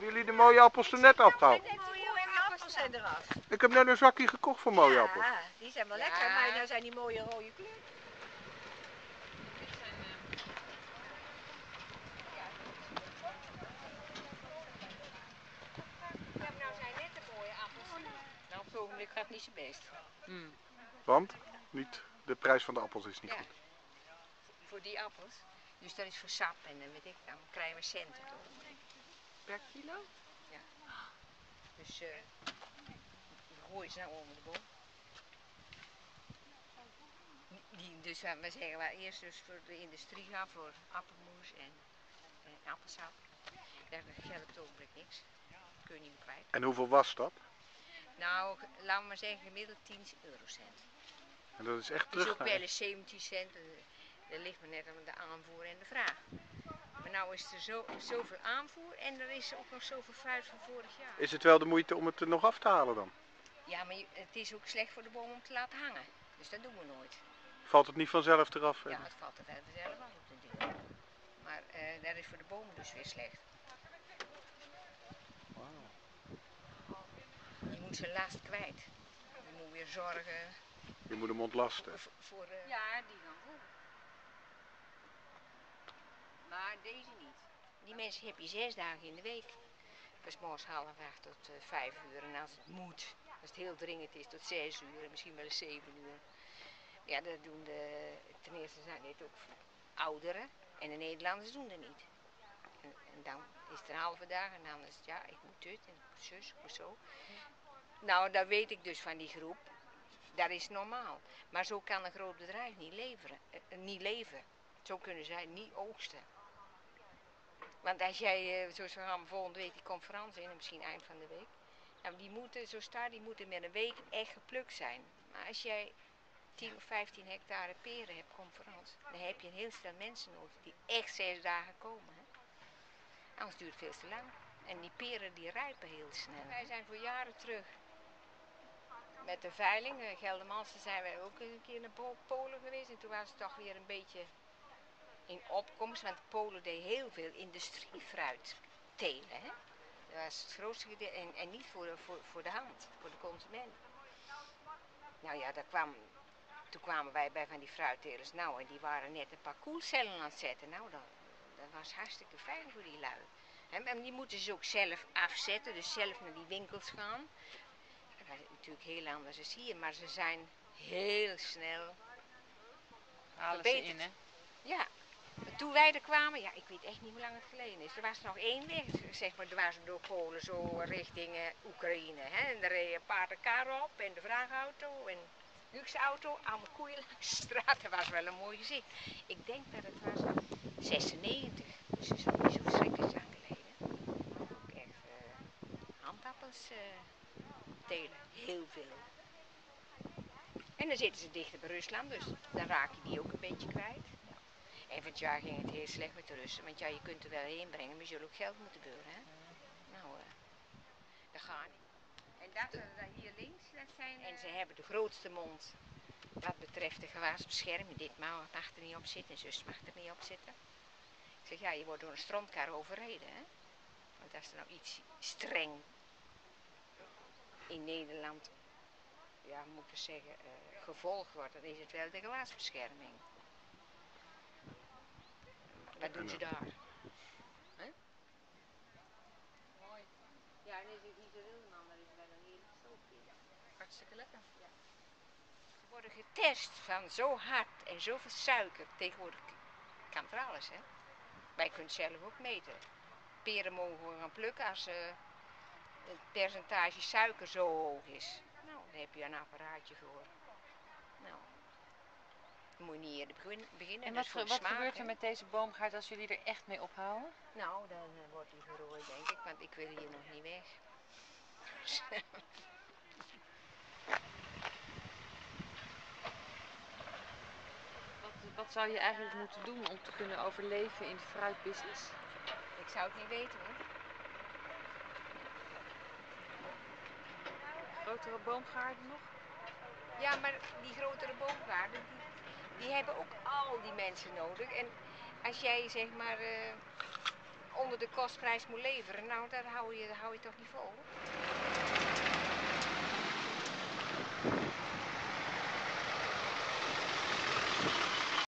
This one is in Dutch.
je de mooie appels er net afgehaald? De mooie appels zijn eraf. Ik heb net een zakje gekocht voor mooie appels. Ja, die zijn wel lekker, Ja. maar nou zijn die mooie rode kleur. Zijn, eh, nou zijn net de mooie appels. Nou, op het ogenblik gaat niet zo best. hmm. Want niet, de prijs van de appels is niet Ja. goed. Voor die appels. Dus dat is voor sap en dan weet ik, dan krijgen we centen toch. Per kilo? Dus eh we gooien ze nou onder de boom. Die, dus eh, we zeggen wel eerst dus voor de industrie gaan voor appelmoes en, en appelsap. Daar geldt op niks. Kun je niet meer kwijt. En hoeveel was dat? Nou, laten we maar zeggen gemiddeld 10 eurocent. En dat is echt is terug ook naar... wel eens 17 cent. eh, Dat ligt maar net aan de aanvoer en de vraag. Maar nou is er zo, zoveel aanvoer en er is ook nog zoveel fruit van vorig jaar. Is het wel de moeite om het er nog af te halen dan? Ja, maar het is ook slecht voor de boom om te laten hangen. Dus dat doen we nooit. Valt het niet vanzelf eraf? Ja, het valt er wel vanzelf af natuurlijk. Maar eh dat is voor de boom dus weer slecht. Je moet zijn last kwijt. Je moet weer zorgen Je moet hem ontlasten. voor... voor eh, Ja, die dan goed. Maar deze niet. Die mensen heb je zes dagen in de week. Van 's morgens half acht tot eh, vijf uur. En als het moet, als het heel dringend is, tot zes uur. En misschien wel zeven uur. Ja, dat doen de... Ten eerste zijn dit ook ouderen. En de Nederlanders doen dat niet. En, dan is het een halve dag en dan is het ja, ik moet dit en zus, moet zo. Nou, dat weet ik dus van die groep. Dat is normaal. Maar zo kan een groot bedrijf niet, leveren, eh, niet leven. Zo kunnen zij niet oogsten. Want als jij, eh, zoals we gaan volgende week die conferentie in, en misschien eind van de week. Nou, die moeten, zo staat, die moeten met een week echt geplukt zijn. Maar als jij 10 of 15 hectare peren hebt, conferentie, dan heb je een heel stel mensen nodig die echt zes dagen komen. Hè? Anders duurt het veel te lang. En die peren die rijpen heel snel. Wij zijn voor jaren terug met de veiling, Geldermalsen, zijn wij ook een keer naar Po- Polen geweest. En toen was het toch weer een beetje in opkomst, want Polen deed heel veel industriefruit telen. Hè? Dat was het grootste gedeelte en, en niet voor de, voor, voor de hand, voor de consument. Nou ja, daar kwam, toen kwamen wij bij van die fruittelers. Nou, en die waren net een paar koelcellen aan het zetten. Nou, dat, dat was hartstikke fijn voor die lui. En die moeten ze ook zelf afzetten, dus zelf naar die winkels gaan. Dat is natuurlijk heel anders als hier, maar ze zijn heel snel ze Verbeterd. in, hè? ja, toen wij er kwamen, ja, ik weet echt niet hoe lang het geleden is. Er was nog één weg, zeg maar, dwars door Polen, zo richting eh, Oekraïne. Hè? En daar reed een paardenkar op en de vrachtauto en luxe auto, allemaal koeien langs de straat. Dat was wel een mooi gezicht. Ik denk dat het was 96, dus dat is nog niet zo verschrikkelijk lang geleden. Ook echt eh, handappels eh, telen, heel veel. En dan zitten ze dichter bij Rusland, dus dan raak je die ook een beetje kwijt. En van het jaar ging het heel slecht met de Russen, want ja, je kunt er wel heen brengen, maar je zult ook geld moeten beuren. Hè? Nou, eh, dat gaat niet. En dat eh, dat hier links, dat zijn... En ze hebben de grootste mond wat betreft de gewaarsbescherming. Dit mag er niet op zitten en zus mag er niet op zitten. Ik zeg, ja, je wordt door een strandkar overreden, hè. Want als er nou iets streng in Nederland, ja, moet ik zeggen, eh, gevolgd wordt, dan is het wel de gewaarsbescherming. Wat doen ze daar? Hè? Mooi. Ja, en is het niet de Wildeman, dat is wel een heerlijk soepje. Hartstikke lekker. Ze worden getest van zo hard en zoveel suiker. Tegenwoordig kan er alles, hè. Wij kunnen het zelf ook meten. Peren mogen we gaan plukken als eh, het percentage suiker zo hoog is. Nou, daar heb je een apparaatje voor. Nou, dan moet je niet eerder begin- beginnen. En dat wat, voor wat gebeurt er met deze boomgaard als jullie er echt mee ophouden? Nou, dan eh, wordt die gerooid, denk ik, want ik wil hier nog niet weg. Wat, wat zou je eigenlijk moeten doen om te kunnen overleven in de fruitbusiness? ik zou het niet weten hoor. Grotere boomgaarden nog? Ja, maar die grotere boomgaarden, die, die hebben ook al die mensen nodig. En als jij zeg maar eh, onder de kostprijs moet leveren, nou daar hou je, daar hou je toch niet vol.